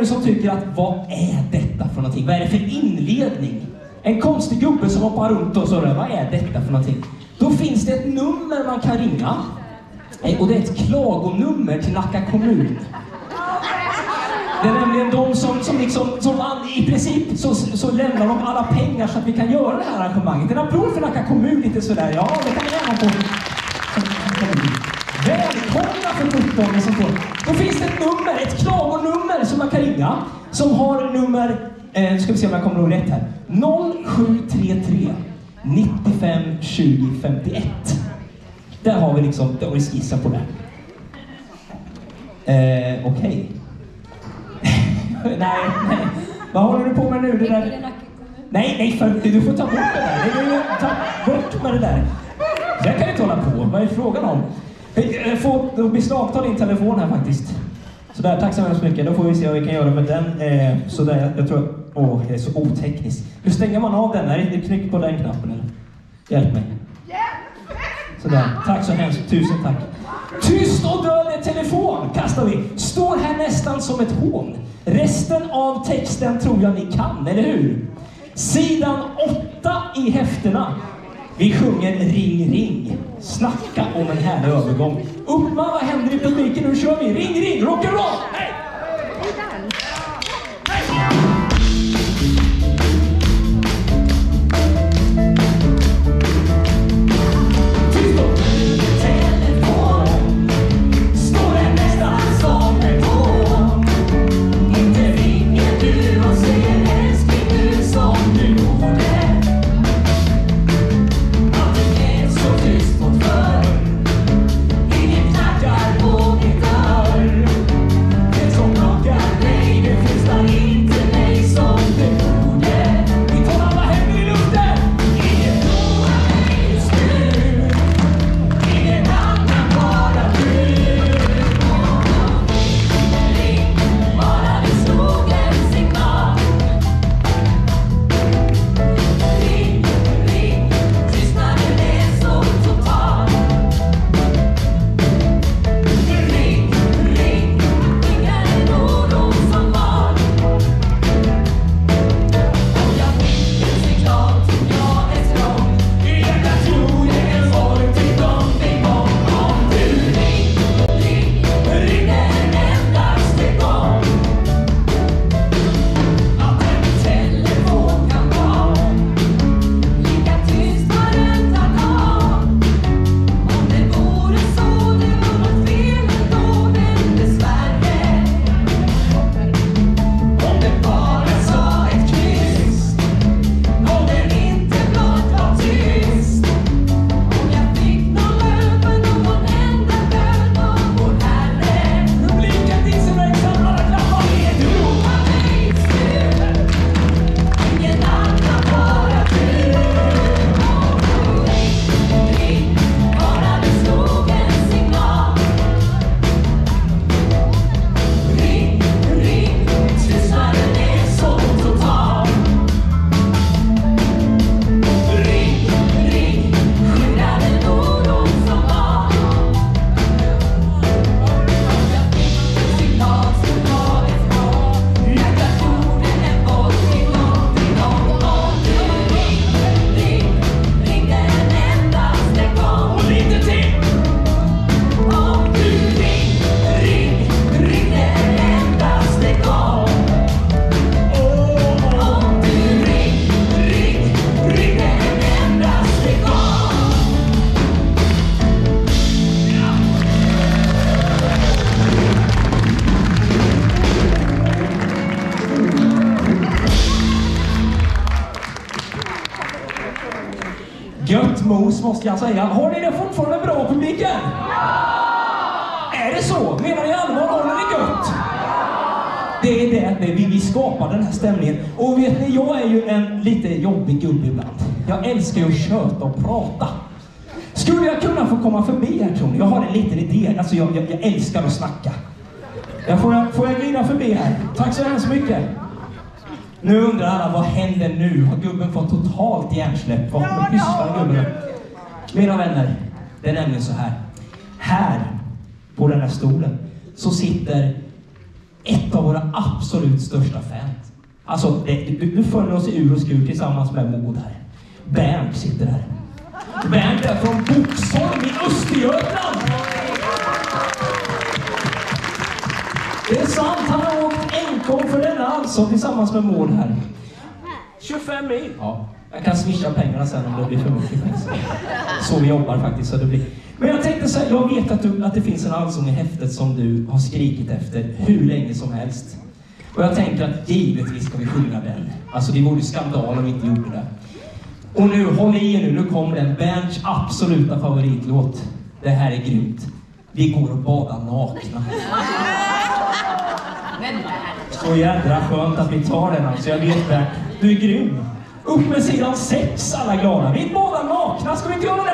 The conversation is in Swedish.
nu som tycker att vad är detta för någonting? Vad är det för inledning? En konstig gubbe som hoppar runt och så där, vad är detta för någonting? Då finns det ett nummer man kan ringa. Eh, och det är ett klagonummer till Nacka kommun. Det är nämligen de som, som, liksom, som all- i princip så, så lämnar de alla pengar så att vi kan göra det här arrangemanget. En applåd för Nacka kommun lite sådär. Ja, det kan ni gärna få. För sjutton som får. Då finns det ett nummer, ett klagonummer som man kan ringa. Som har nummer, eh, ska vi se om jag kommer ihåg rätt här. 0733 95 20 51. Där har vi liksom, där har vi skissen på det. Eh, Okej. nej, nej. Vad håller du på med nu? Det där... Nej, nej, för, du får ta bort det där. Nej, ta bort med det där. Så jag kan inte hålla på. Vad är frågan om? Jag eh, får beslagta din telefon här faktiskt. Sådär, tack så hemskt mycket. Då får vi se vad vi kan göra med den. Eh, sådär, jag tror... Åh, det är så otekniskt. Hur stänger man av den? Är det knyck på den knappen eller? Hjälp mig. Sådär, tack så hemskt. Tusen tack. Tyst och död är telefon kastar vi. Står här nästan som ett hån. Resten av texten tror jag ni kan, eller hur? Sidan åtta i häftena. Vi sjunger Ring ring. Snacka om en härlig övergång. Umma, vad händer i publiken? Nu kör vi! Ring ring, rock'n'roll! Gött mos måste jag säga. Har ni det fortfarande bra publiken? Är det så? Menar ni allvar? Har ni det gött? Det är det, vi, vi skapar den här stämningen. Och vet ni, jag är ju en lite jobbig gubbe ibland. Jag älskar ju att köta och prata. Skulle jag kunna få komma förbi här tror ni? Jag har en liten idé. Alltså jag, jag, jag älskar att snacka. Jag får, jag, får jag glida förbi här? Tack så hemskt mycket. Nu undrar alla, vad händer nu? Har gubben fått totalt hjärnsläpp? Vad ja, pysslar gubben Mina vänner, det är nämligen så här. Här, på den här stolen, så sitter ett av våra absolut största fans. Alltså, det, du, du följer oss i ur och skur tillsammans med Maud här. Bernt sitter här. Bernt är från Boxholm i Östergötland. Det är sant, han har enkom för denna allsång tillsammans med Maud här. 25 mil. Ja. Jag kan swisha pengarna sen om det blir för mycket pengar. Så vi jobbar faktiskt. Så det blir. Men jag tänkte så här, jag vet att, du, att det finns en allsång i häftet som du har skrikit efter hur länge som helst. Och jag tänker att givetvis ska vi sjunga den. Alltså det vore skandal om vi inte gjorde det. Och nu, håll i er nu, nu kommer den. Bernts absoluta favoritlåt. Det här är grymt. Vi går och badar nakna. Så jädra skönt att vi tar den alltså. Jag vet det. du är grym. Upp med sidan sex alla glada. Vi är båda nakna, ska vi inte göra det?